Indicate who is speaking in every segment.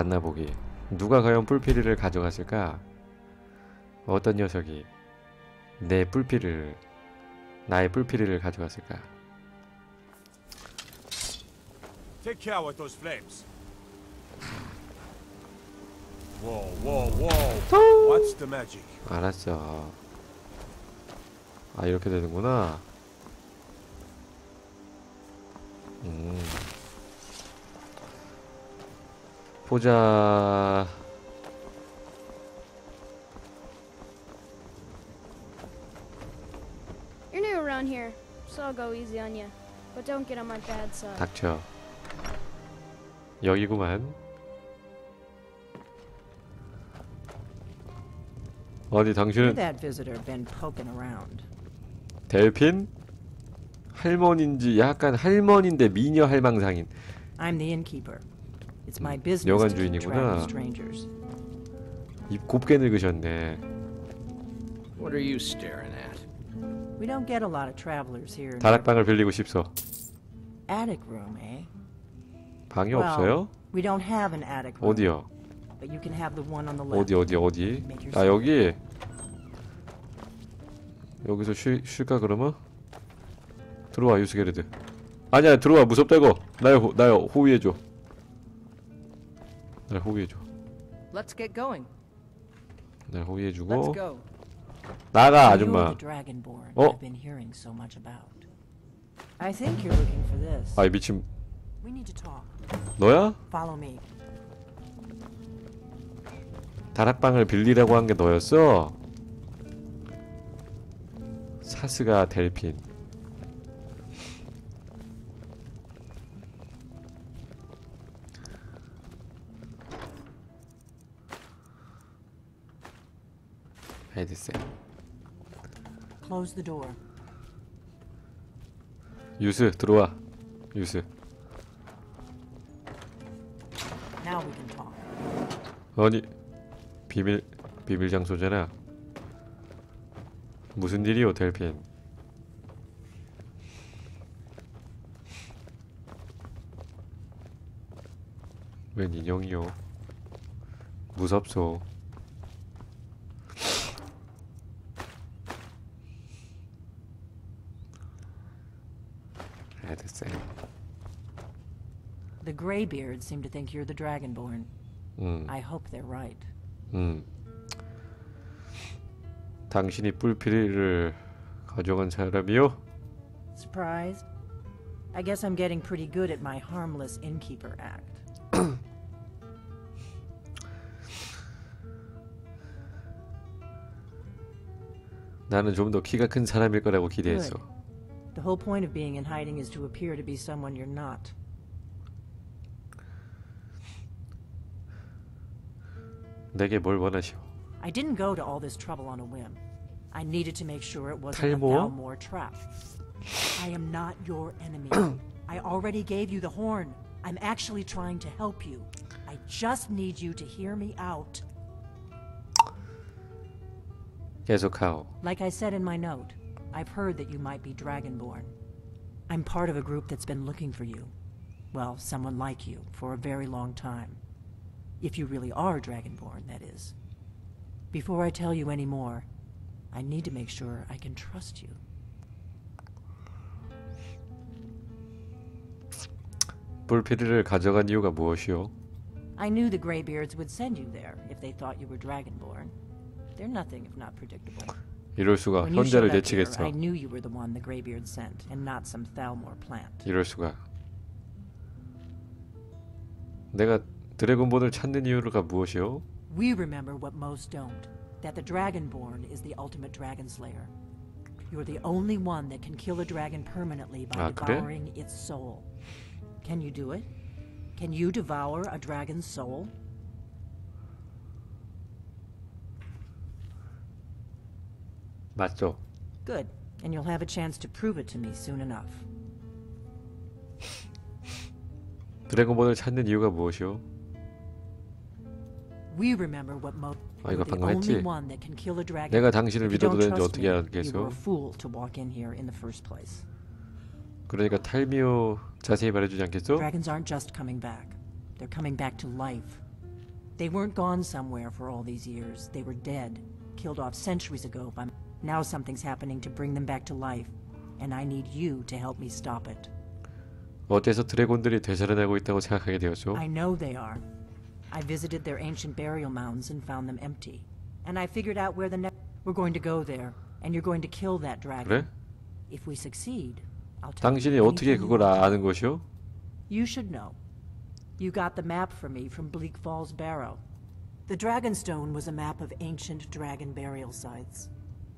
Speaker 1: 만나보기 누가 과연 뿔피리를 가져갔을까? 어떤 녀석이 내 뿔피리를 나의 뿔피리를 가져갔을까?
Speaker 2: Take care with those flames. Whoa, whoa, whoa. What's the magic?
Speaker 1: 알았어. 아 이렇게 되는구나. 음.
Speaker 3: Bad side.
Speaker 1: 닥쳐. 여기구만. 어디 당신은
Speaker 4: that visitor been poking around?
Speaker 1: 델핀? 할머니인지 약간 할머니인데 미녀 할망상인.
Speaker 4: I'm the innkeeper. It's my business
Speaker 1: 여관 주인이구나. 입 곱게 늙으셨네.
Speaker 5: What are you staring at?
Speaker 4: We don't get a lot of travelers here.
Speaker 1: 다락방을 빌리고 싶소.
Speaker 4: attic room, eh?
Speaker 1: 방이
Speaker 4: Well,
Speaker 1: 없어요?
Speaker 4: We don't have an attic room.
Speaker 1: 어디요?
Speaker 4: But you can have the one on the left.
Speaker 1: 어디 어디 어디? 아 여기 여기서 쉬, 쉴까 그러면? 들어와 유스게르드 아니야 들어와 무섭다고 날, 호, 날 호위해줘 날 호위해줘
Speaker 6: Let's get going.
Speaker 1: 날
Speaker 6: Let's
Speaker 1: 호위해주고
Speaker 6: go.
Speaker 1: 나가 아줌마
Speaker 4: the dragonborn
Speaker 1: Oh.
Speaker 4: I've been hearing so much about. I think you're looking for this.
Speaker 1: 아이 미친
Speaker 4: We need to talk.
Speaker 1: 너야?
Speaker 4: Follow me.
Speaker 1: 다락방을 빌리라고 한 게 너였어? 사스가 델핀 헤드셋
Speaker 4: Close the door.
Speaker 1: 유스 들어와. 유스.
Speaker 4: Now we can talk.
Speaker 1: 아니 비밀 비밀 장소잖아. 무슨 일이요 델핀 웬 인형이요? 무섭소
Speaker 4: Greybeards seem to think you're the dragonborn.
Speaker 1: 음
Speaker 4: I hope they're right.
Speaker 1: 음. 당신이 뿔피리를 가져간 사람이요?
Speaker 4: Surprised? I guess I'm getting pretty good at my harmless innkeeper act.
Speaker 1: 나는 좀 더 키가 큰 사람일 거라고 기대했어.
Speaker 4: The whole point of being in hiding is to appear to be someone you're not.
Speaker 1: 내게 뭘 원하시오?
Speaker 4: I didn't go to all this trouble on a whim. I needed to make sure it wasn't a
Speaker 1: 탈모?
Speaker 4: Thalmor trap. I am not your enemy. I already gave you the horn. I'm actually trying to help you. I just need you to hear me out.
Speaker 1: 계속하오.
Speaker 4: Like I said in my note, I've heard that you might be Dragonborn. I'm part of a group that's been looking for you. Well, someone like you, for a very long time. If you really are Dragonborn, that is. Before I tell you any more, I need to make sure I can trust you.
Speaker 1: 뿔피리를 가져간 이유가 무엇이오?
Speaker 4: I knew the Greybeards would send you there if they thought you were Dragonborn. They're nothing if not predictable.
Speaker 1: 이럴 수가
Speaker 4: When you showed
Speaker 1: 현자를
Speaker 4: up here,
Speaker 1: 내치겠어.
Speaker 4: I knew you were the one the Greybeards sent, and not some Thalmor plant.
Speaker 1: 이럴 수가. 내가 드래곤본을 찾는 이유가 무엇이오?
Speaker 4: We remember what most don't that the Dragonborn is the ultimate dragon slayer. You're the only one that can kill a dragon permanently by
Speaker 1: Ah, 그래?
Speaker 4: devouring its soul. Can you do it? Can you devour a dragon's soul?
Speaker 1: 맞죠?
Speaker 4: Good. And you'll have a chance to prove it to me soon enough.
Speaker 1: 드래곤본을 찾는 이유가 무엇이오?
Speaker 4: We remember what most
Speaker 1: 아, 이거 방금
Speaker 4: only
Speaker 1: 했지?
Speaker 4: one that can kill a dragon.
Speaker 1: 내가 당신을 믿어도 되는지 어떻게
Speaker 4: place.
Speaker 1: 그러니까 탈미오 자세히 말해주지 않겠어?
Speaker 4: Dragons aren't just coming back. They're coming back to life. They weren't gone somewhere for all these years. They were dead, killed off centuries ago by. Now something's happening to bring them back to life, and I need you to help me stop it.
Speaker 1: 어째서 드래곤들이 되살아나고 있다고 생각하게 되었죠?
Speaker 4: I know they are. I visited their ancient burial mounds and found them empty. And I figured out where the next. We're going to go there, and you're going to kill that dragon.
Speaker 1: 그래?
Speaker 4: If we succeed, I'll tell
Speaker 1: 당신이
Speaker 4: you
Speaker 1: 어떻게
Speaker 4: anything you
Speaker 1: 그걸
Speaker 4: want.
Speaker 1: 아는 것이요?
Speaker 4: You should know. You got the map for me from Bleak Falls Barrow. The Dragonstone was a map of ancient dragon burial sites.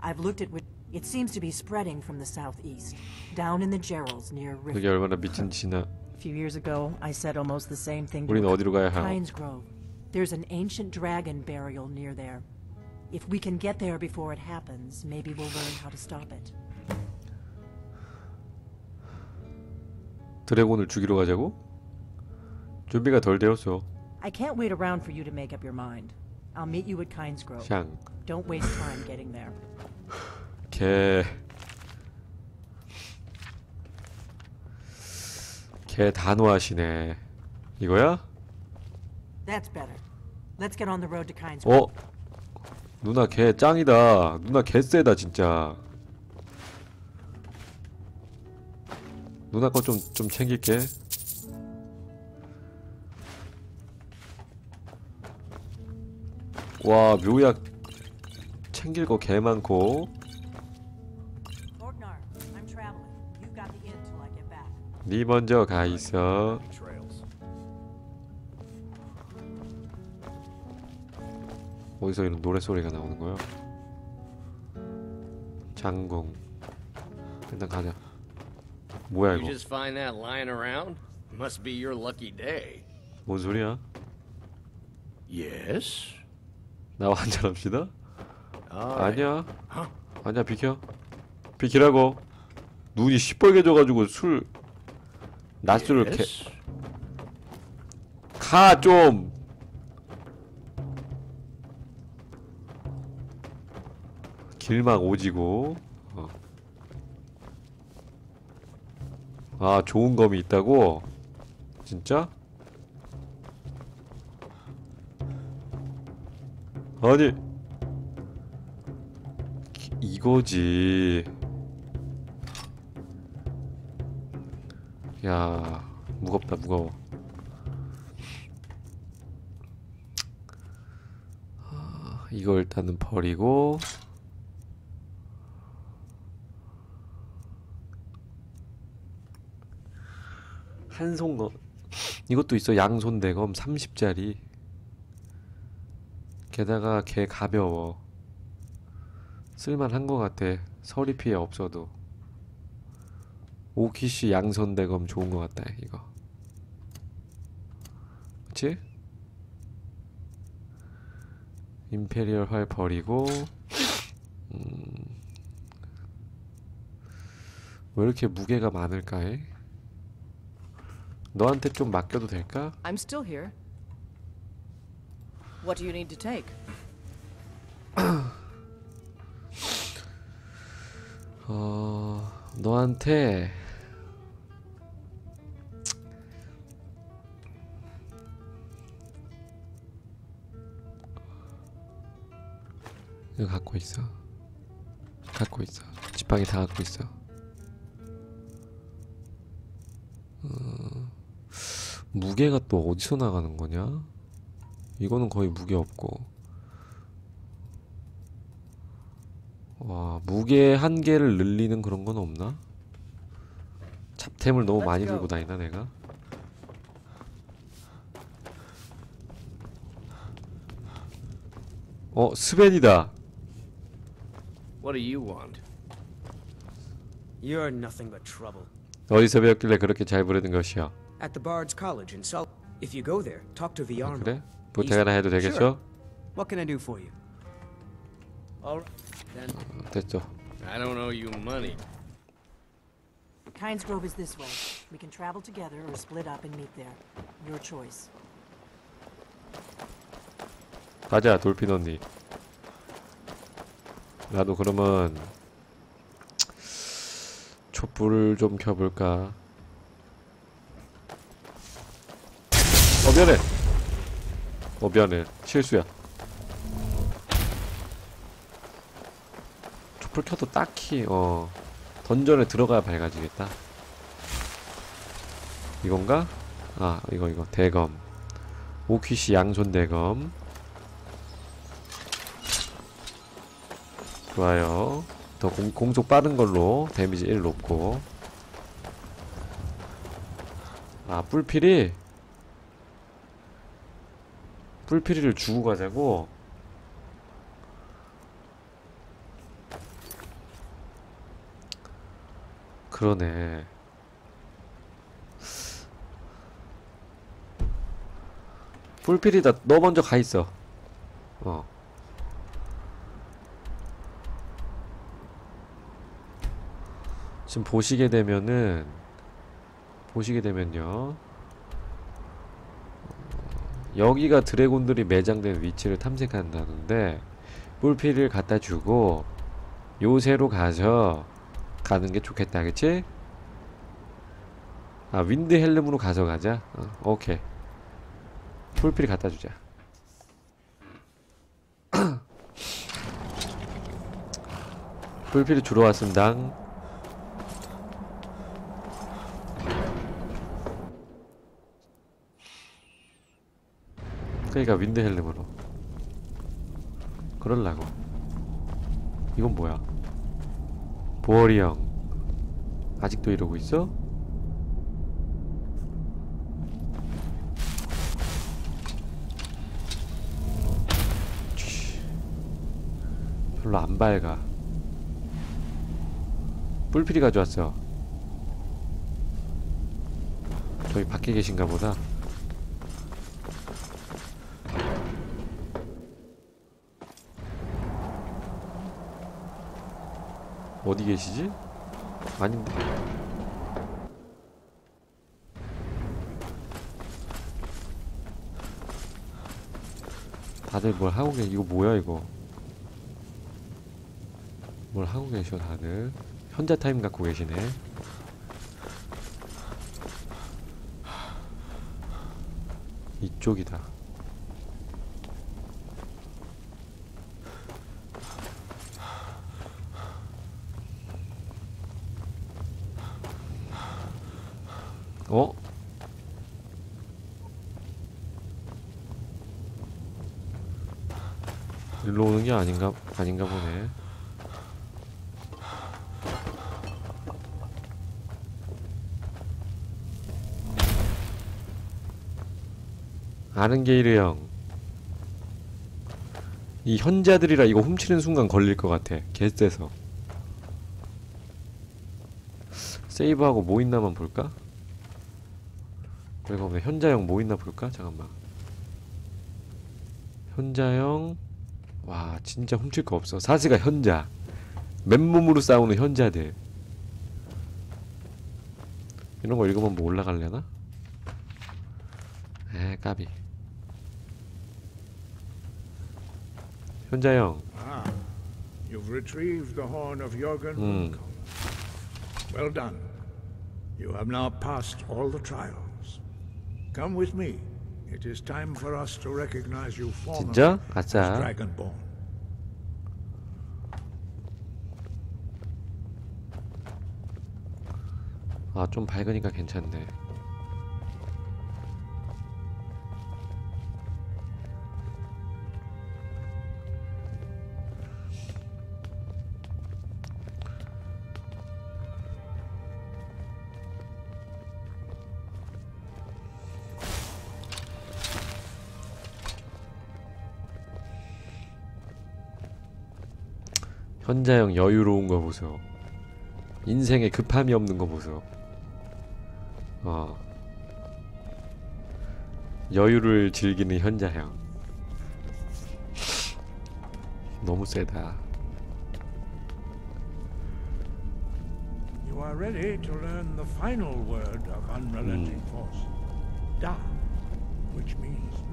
Speaker 4: I've looked at which. It seems to be spreading from the southeast, down in the Gerals near
Speaker 1: 그게
Speaker 4: Rift.
Speaker 1: 얼마나 미친 짓이나
Speaker 4: A few years ago, I said almost the same thing to
Speaker 1: 우리는
Speaker 4: a
Speaker 1: 어디로 가야 하오?
Speaker 4: Pines Grove. There's an ancient dragon burial near there. If we can get there before it happens, maybe we'll learn how to stop it.
Speaker 1: 드래곤을 죽이러 가자고? 준비가 덜 되었어
Speaker 4: I can't wait around for you to make up your mind. I'll meet you at Kines Grove.
Speaker 1: 샹
Speaker 4: Don't waste time getting there.
Speaker 1: 개... 개 단호하시네. 이거야? 어? 누나 개 짱이다. 누나 개 세다 진짜. 누나 거 좀 좀 챙길게. 와 묘약 챙길 거 개 많고 니 먼저 가 있어. 어디서 이런 노래 소리가 나오는 거야? 장궁 일단 가자 뭐야 이거
Speaker 5: just find that lying around? Must be your lucky day.
Speaker 1: 뭔 소리야?
Speaker 5: Yes?
Speaker 1: 나와 한잔합시다 아니야 아니야 비켜 비키라고 눈이 시뻘개져가지고 술 낮술을 캐... 가 좀! 길막 오지고 어. 아 좋은 검이 있다고? 진짜? 아니 기- 이거지 야 무겁다 무거워. 아, 이거 일단은 버리고. 한송검 이것도 있어 양손대검 30짜리. 게다가 개 가벼워. 쓸만한 것 같아. 서리 피해 없어도 오키시 양손대검 좋은 것 같다 이거 그치? 임페리얼 활 버리고 음... 왜 이렇게 무게가 많을까 해? 너한테 좀 맡겨도 될까?
Speaker 6: I'm still here. What do you need to take?
Speaker 1: 어... 너한테 이거 갖고 있어 갖고 있어 지팡이 다 갖고 있어 어... 무게가 또 어디서 나가는 거냐? 이거는 거의 무게 없고 와 무게 한계를 늘리는 그런 건 없나? 잡템을 너무 많이. 들고 다니나 내가? 어 스벤이다
Speaker 5: What do you want?
Speaker 7: You're nothing but trouble.
Speaker 1: 어디서 배웠길래 그렇게 잘 부르는 것이야
Speaker 7: At the Bard's College in Sul. If you go there, talk to
Speaker 1: 아,
Speaker 7: Viarmo.
Speaker 1: 그래? 부탁 하나 해도 되겠어?
Speaker 7: Sure. What can I do for you?
Speaker 5: All right, then.
Speaker 1: 어, 됐어
Speaker 5: I don't owe you money.
Speaker 4: Kines Grove is this way. We can travel together or split up and meet there. Your choice.
Speaker 1: 가자 돌핀 언니 나도 그러면 촛불을 좀 켜볼까? 어 미안해. 어 미안해. 실수야. 촛불 켜도 딱히 어 던전에 들어가야 밝아지겠다. 이건가? 아 이거 이거. 대검. 오퀴시 양손 대검 좋아요. 더 공, 공속 빠른 걸로 데미지 1 높고. 아 뿔필이 뿔필이를 주고 가자고. 그러네. 뿔필이다 너 먼저 가 있어. 어 지금 보시게 되면은 보시게 되면요. 어, 여기가 드래곤들이 매장된 위치를 탐색한다는데 뿔피를 갖다 주고 요새로 가서 가는 게 좋겠다. 그치? 아 윈드 헬름으로 가서 가자. 어, 오케이. 뿔피를 갖다 주자. 뿔피를 주러 왔습니다 그러니까 윈드 헬름으로. 그럴라고. 이건 뭐야? 보어리 형. 아직도 이러고 있어? 치. 별로 안 밝아. 뿔필이 가져왔어. 저기 밖에 계신가 보다 어디 계시지? 아닌데. 다들 뭘 하고 계 이거 뭐야 이거 뭘 하고 계셔 다들 현자 타임 갖고 계시네 이쪽이다 어? 일로 오는 게 아닌가 아닌가 보네. 아는 게이르 형. 이 현자들이라 이거 훔치는 순간 걸릴 것 같아. 개쎄서. 세이브하고 뭐 있나만 볼까? 오늘 현자형 뭐 있나 볼까? 잠깐만. 현자형 와 진짜 훔칠 거 없어. 사스가 현자. 맨몸으로 싸우는 현자들. 이런 거 읽으면 뭐 올라갈려나? 에 까비. 현자형.
Speaker 8: Ah, you've retrieved the horn of Jorgen
Speaker 1: Hmm.
Speaker 8: Wilco. Well done. You have now passed all the trials. Come with me. It is time for us to recognize you formally
Speaker 1: 진짜?
Speaker 8: as
Speaker 1: 아싸.
Speaker 8: Dragonborn.
Speaker 1: 아 좀 밝으니까 괜찮네. 현자형 여유로운 거 보소. 인생에 급함이 없는 거 보소. 어. 여유를 즐기는 현자형. 너무 세다.
Speaker 8: You are ready to learn the final word of unrelenting
Speaker 1: Hmm.
Speaker 8: force. Da, which means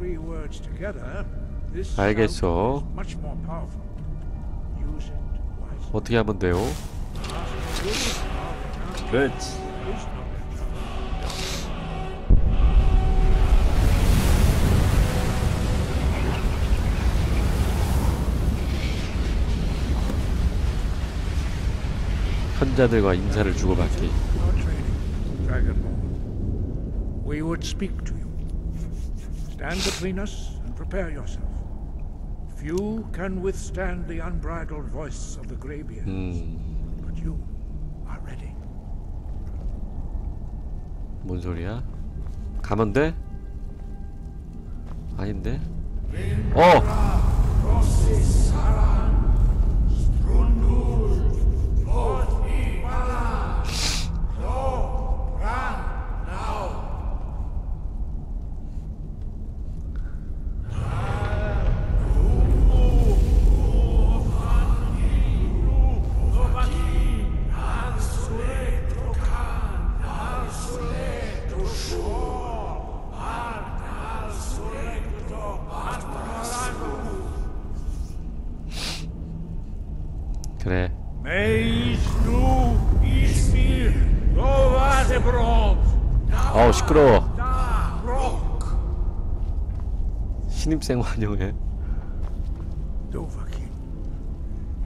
Speaker 8: three words together, this
Speaker 1: 알겠어.
Speaker 8: much more powerful. Use it wisely.
Speaker 1: 어떻게 하면 돼요? 그렇지 현자들과 인사를 주고받기.
Speaker 8: We would speak to you. Stand between us and prepare yourself. Few can withstand the unbridled voice of the Greybeards,
Speaker 1: 음,
Speaker 8: but you are ready.
Speaker 1: 뭔 소리야? 가면 돼? 아닌데? 어! 시끄러워 신입생 환영해
Speaker 8: Dovahkiin,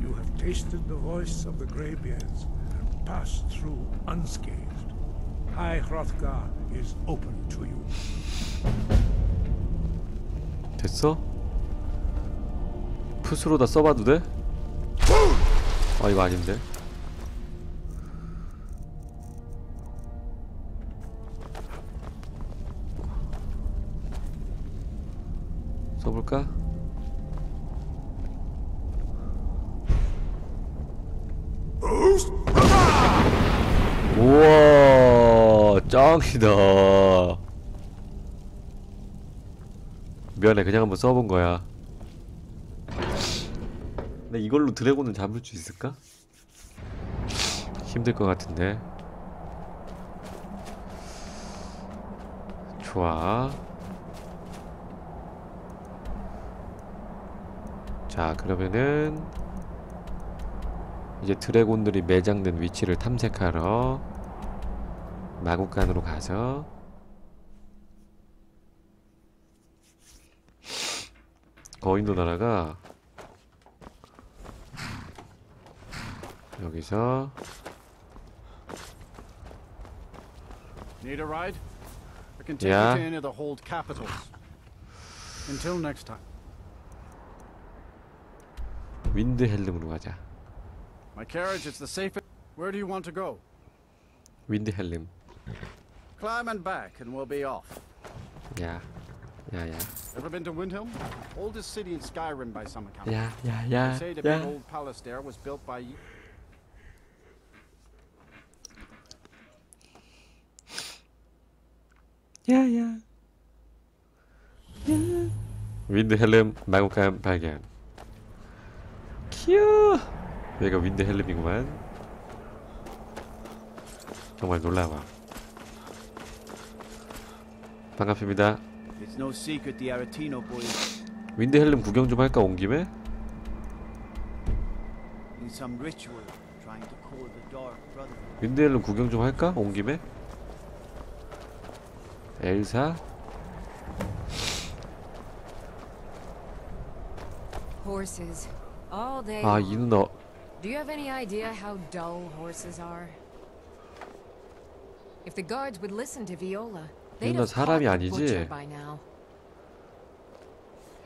Speaker 8: you have tasted the voice of the Greybeards and passed through unscathed. High Hrothgar is open to you.
Speaker 1: 됐어? 풋으로 다 써봐도 돼? 아 이거 아닌데 볼까? 우와 짱이다 미안해 그냥 한번 써본 거야 근데 이걸로 드래곤을 잡을 수 있을까? 힘들 것 같은데 좋아 자 그러면은 이제 드래곤들이 매장된 위치를 탐색하러 마국간으로 가서 거인도 나라가 여기서
Speaker 2: Need
Speaker 1: 윈드헬름으로 가자
Speaker 2: My carriage is the safest. Where do you want to go?
Speaker 1: 윈드헬름
Speaker 2: Climb and back, and we'll be off.
Speaker 1: 야 야야
Speaker 2: Ever been to Windhelm? Oldest city in Skyrim by some account.
Speaker 1: 야야야
Speaker 2: They say the big
Speaker 1: 야
Speaker 2: old palace there was built by you.
Speaker 1: 야야 윈드헬 키우 여기가 윈드 헬름이구만 정말 놀라워 반갑습니다
Speaker 9: It's no secret the Aretino boys
Speaker 1: 윈드 헬름 구경 좀 할까 온 김에?
Speaker 9: Brotherhood.
Speaker 1: 윈드 헬름 구경 좀 할까 온 김에? 엘사?
Speaker 10: Horses. All day.
Speaker 1: 아. 이 누나
Speaker 10: Do you have any idea how dull horses are? If the guards would listen to Viola, they'd
Speaker 1: 누나
Speaker 10: have caught
Speaker 1: 사람이 아니지?
Speaker 10: butcher by now.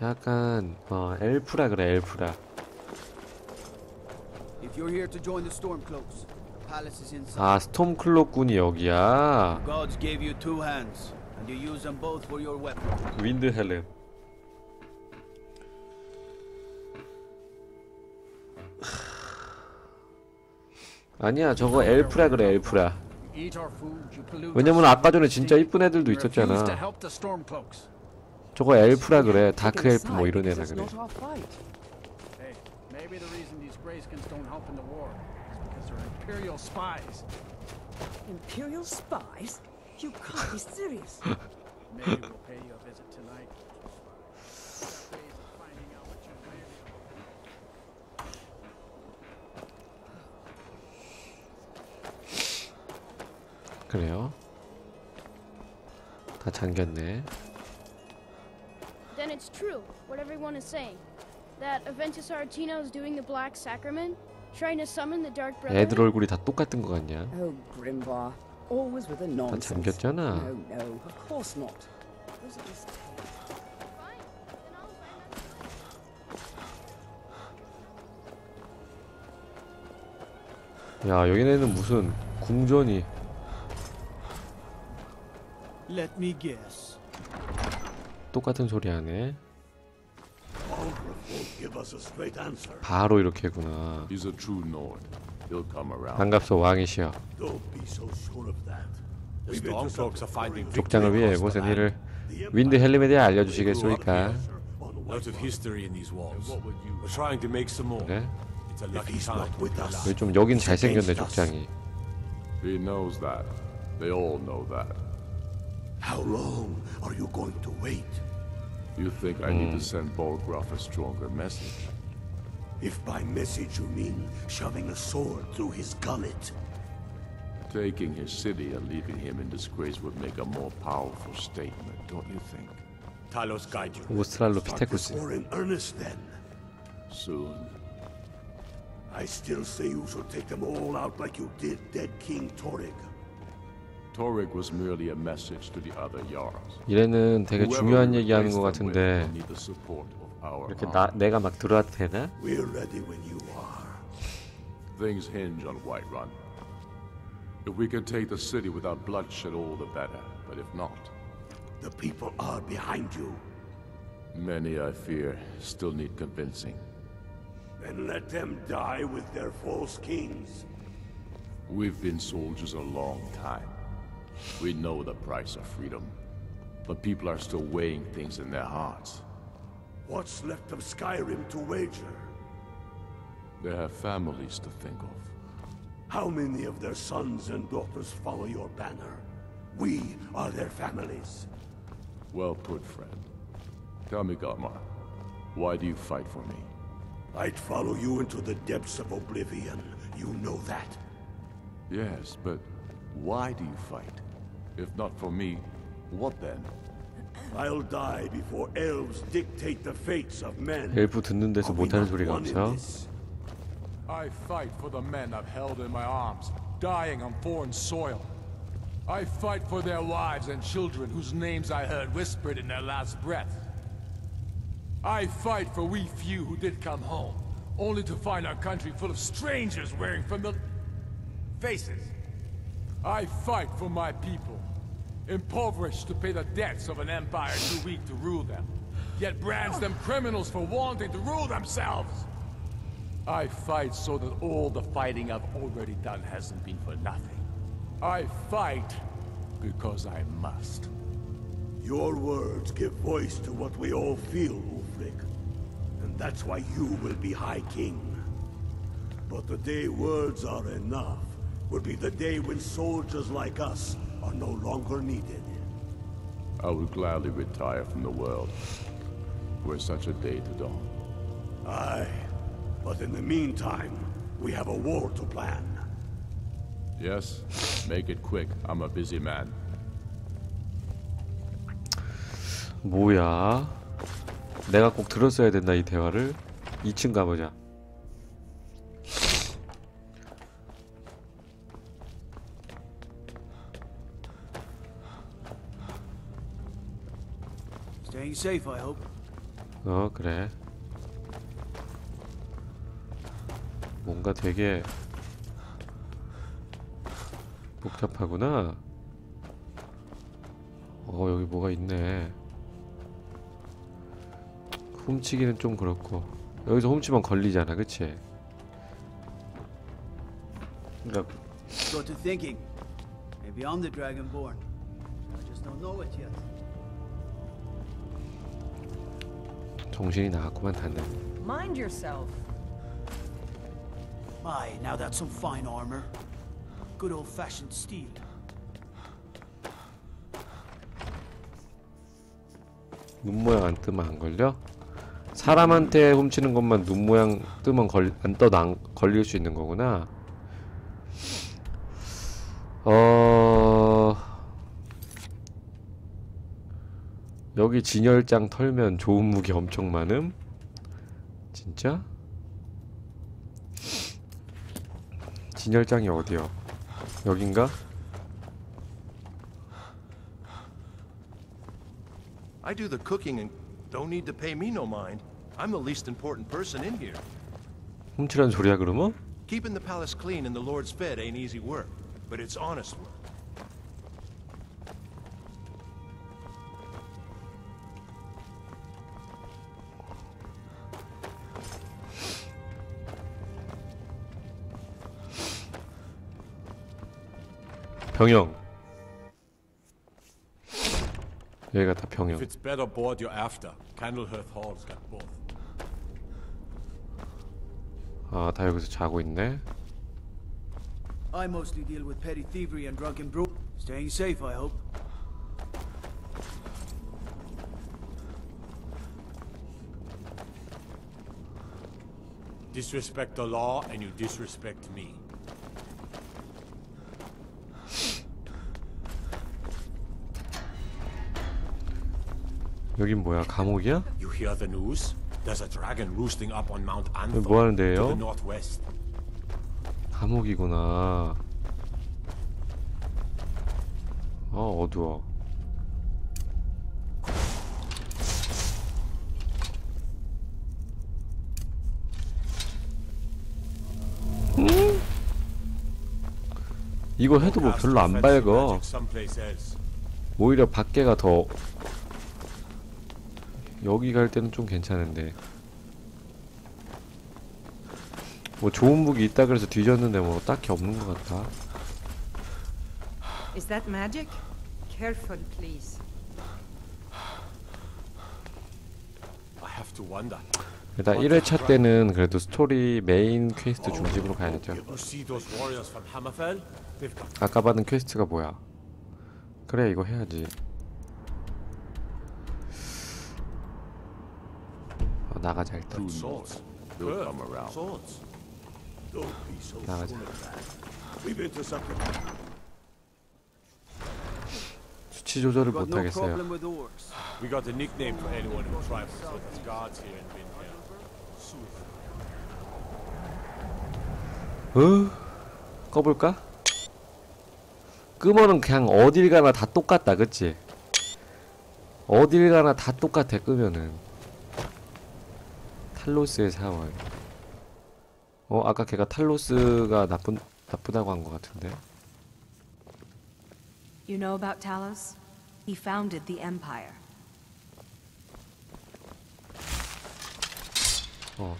Speaker 1: 약간 어 엘프라 그래 엘프라
Speaker 9: If you're here to join the Stormcloaks, the palace is inside.
Speaker 1: 아 스톰클로군이 여기야
Speaker 9: The gods gave you two hands, and you use them both for your weapon.
Speaker 1: 윈드헬름 아니야 저거 엘프라 그래 엘프라 왜냐면 아까 전에 진짜 이쁜 애들도 있었잖아. 저거 엘프라 그래 다크 엘프 뭐 이런 애라 그래
Speaker 4: not our fight.
Speaker 2: Hey, maybe the reason these Greyskins don't help in the war is because they're Imperial spies.
Speaker 6: Imperial spies? You can't be serious.
Speaker 2: Maybe we'll pay you a visit tonight. Days of finding out what you're really
Speaker 1: 그래요 다 잠겼네
Speaker 3: Then it's true, what everyone is saying. That Aventus Artino is doing the Black Sacrament, trying to summon the Dark
Speaker 1: 애들
Speaker 3: Brotherhood.
Speaker 1: 얼굴이 다 똑같은 거 같냐
Speaker 6: Oh, Grimbar. Always with
Speaker 1: 다
Speaker 6: nonsense.
Speaker 1: 잠겼잖아
Speaker 6: No, no, of course not. Those are just
Speaker 1: 야 여기는 무슨 궁전이
Speaker 9: Let me guess.
Speaker 1: 똑같은 소리 하네
Speaker 11: Give us a straight answer.
Speaker 1: 바로 이렇게구나
Speaker 11: He's a true Nord. He'll come around.
Speaker 1: 반갑소 왕이시여
Speaker 11: Don't be so sure of that.
Speaker 12: The Stormcloaks are finding
Speaker 1: 족장을 위해
Speaker 12: land.
Speaker 1: 일을 윈드 헬림에 대해 알려주시겠소이까
Speaker 12: Lots of history in these walls. We're trying to make some more.
Speaker 1: 그래?
Speaker 12: It's a lucky time.
Speaker 1: 여기 좀 여긴 잘생겼네 족장이
Speaker 11: He knows that. They all know that. How long are you going to wait? You think I need to send Balgraf a stronger message? If by message you mean shoving a sword through his gullet. Taking his city and leaving him in disgrace would make a more powerful statement, don't you think?
Speaker 12: Talos guide you.
Speaker 1: Australopithecus.
Speaker 11: Or in earnest then. Soon. I still say you should take them all out like you did dead King Torek.
Speaker 1: 이래는 되게
Speaker 11: Whoever
Speaker 1: 중요한
Speaker 11: we
Speaker 1: 얘기하는 것
Speaker 11: replace them with
Speaker 1: 같은데
Speaker 11: will need the support of our
Speaker 1: 이렇게
Speaker 11: army.
Speaker 1: 나, 내가 막 들어와도 되나?
Speaker 11: We're ready when you are. Things hinge on Whiterun. If we can take the city without bloodshed, all the better. But if not, the people are behind you. Many, I fear, still need convincing. Then let them die with their false kings. We've been soldiers a long time. We know the price of freedom. But people are still weighing things in their hearts. What's left of Skyrim to wager? They have families to think of. How many of their sons and daughters follow your banner? We are their families. Well put, friend. Tell me, Galmar, why do you fight for me? I'd follow you into the depths of oblivion. You know that. Yes, but why do you fight? If not for me, what then? I'll die before elves dictate the fates of men.
Speaker 1: 엘프 듣는 데서 못하는 소리가
Speaker 11: One in
Speaker 1: 없어
Speaker 11: this.
Speaker 13: I fight for the men I've held in my arms, dying on foreign soil. I fight for their wives and children whose names I heard whispered in their last breath. I fight for we few who did come home, only to find our country full of strangers wearing familiar faces. I fight for my people, impoverished to pay the debts of an empire too weak to rule them, yet brands them criminals for wanting to rule themselves. I fight so that all the fighting I've already done hasn't been for nothing. I fight because I must.
Speaker 11: Your words give voice to what we all feel, Ulfric. And that's why you will be High King. But the day words are enough will be the day when soldiers like us are no longer needed. I would gladly retire from the world, were such a day to dawn. Aye, but in the meantime, we have a war to plan. Yes, make it quick. I'm a busy man.
Speaker 1: 뭐야 내가 꼭 들었어야 된다 이 대화를 2층 가보자
Speaker 9: Safe, I hope.
Speaker 1: 어 그래 뭔가 되게 복잡하구나 어 여기 뭐가 있네 훔치기는 좀 그렇고 여기서 훔치면 걸리잖아 그치 그러니까
Speaker 9: Got to thinking. Maybe I'm the Dragonborn. I just don't know it yet.
Speaker 1: 정신이 나갔구만 다들
Speaker 6: Mind yourself.
Speaker 9: Aye, now that's some fine armor. Good old-fashioned steel.
Speaker 1: 눈 모양 안 뜨면 안 걸려? 사람한테 훔치는 것만 눈 모양 뜨면 걸, 안 떠도 안 걸릴 수 있는 거구나. 여기 진열장 털면 좋은 무기 엄청 많음? 진짜? 진열장이 어디야? 여긴가?
Speaker 14: I do the cooking and don't need to pay me no mind. I'm the least important person in here.
Speaker 1: 훔치란 소리야 그러면?
Speaker 14: Keeping the palace clean and the Lord's fed ain't easy work, but it's honest work.
Speaker 1: 병영 여기가 다 병영
Speaker 12: If it's better board you're after, Candlehearth Hall's got both.
Speaker 1: 아 다 여기서 자고 있네
Speaker 9: I mostly deal with petty thievery and drunken brew. Staying safe, I hope.
Speaker 12: Disrespect the law and you disrespect me.
Speaker 1: 여긴 뭐야 감옥이야?
Speaker 12: You hear the news? There's a dragon roosting up on Mount
Speaker 1: 여기
Speaker 12: Anthem
Speaker 1: 뭐 하는데요?
Speaker 12: the northwest.
Speaker 1: 감옥이구나 아 어두워 음? 이거 해도 뭐 별로 안
Speaker 12: else.
Speaker 1: 오히려 밖에가 더 여기 갈 때는 좀 괜찮은데 뭐 좋은 무기 있다 그래서 뒤졌는데 뭐 딱히 없는 것 같아
Speaker 6: Is that magic? Careful, please.
Speaker 12: I have to wonder.
Speaker 1: 일단 1회차 때는 그래도 스토리 main quest 중심으로 가야죠 아까 받은 퀘스트가 뭐야 그래 이거 해야지 어, 나가자 일단 나가자. 수치 조절을 못하겠어요. 어? 꺼볼까? 끄면은 그냥 어딜 가나 다 똑같다 그치? 어딜 가나 다 똑같아 끄면은 탈로스의 사원 어 아까 걔가 탈로스가 나쁜 나쁘다고 한 것 같은데
Speaker 10: You know about Talos? He founded the Empire.
Speaker 1: 어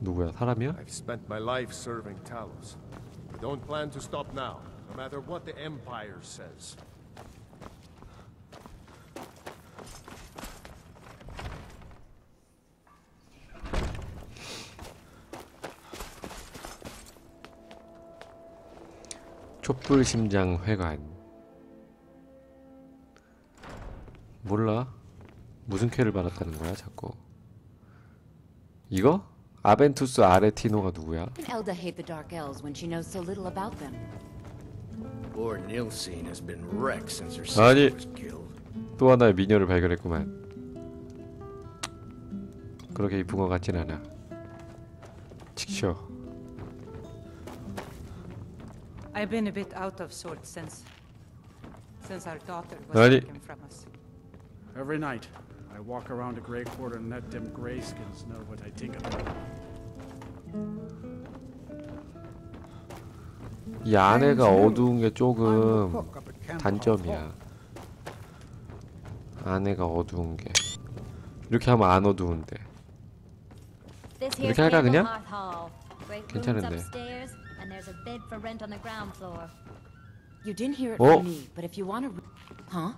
Speaker 1: 누구야 사람이야?
Speaker 14: I've spent my life serving Talos. I don't plan to stop now, no matter what the Empire says.
Speaker 1: 촛불심장 회관 몰라 무슨 쾌를 받았다는 거야 자꾸 이거? 아벤투스 아레티노가 누구야?
Speaker 15: Elda hate the Dark Elves when she knows so little about them?
Speaker 5: Lord Nilsine has been wrecked since her
Speaker 1: 아니
Speaker 5: son was killed.
Speaker 1: 또 하나의 미녀를 발견했구만 그렇게 이쁜 것 같진 않아 칙쇼
Speaker 6: I've been a bit out of sorts since since our daughter was
Speaker 1: 아니
Speaker 6: taken from us.
Speaker 2: Every night, I walk around the Grey Quarter and let them Greyskins know what I think of them.
Speaker 1: 이 안에가 어두운 게 조금 단점이야 안에가 어두운 게 이렇게 하면 안 어두운데 이렇게 할까 그냥? 괜찮은데.
Speaker 16: Upstairs, and there's a bed for rent on the ground floor.
Speaker 15: You didn't hear it
Speaker 1: Oh.
Speaker 15: from me, but if you want to... Huh?